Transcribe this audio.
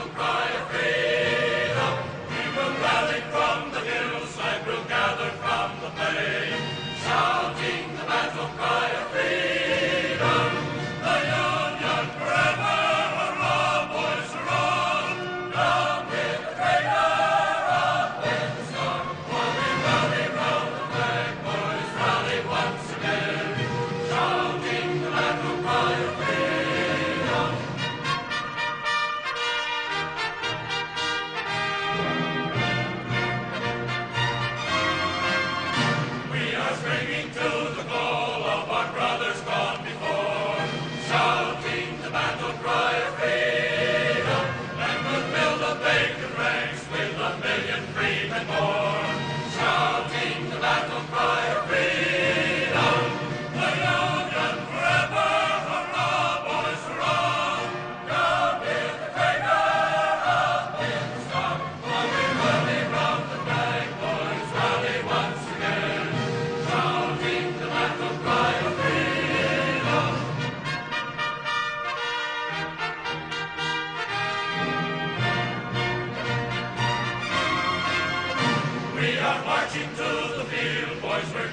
Christ. singing to the goal. Are marching to the field, boys, we're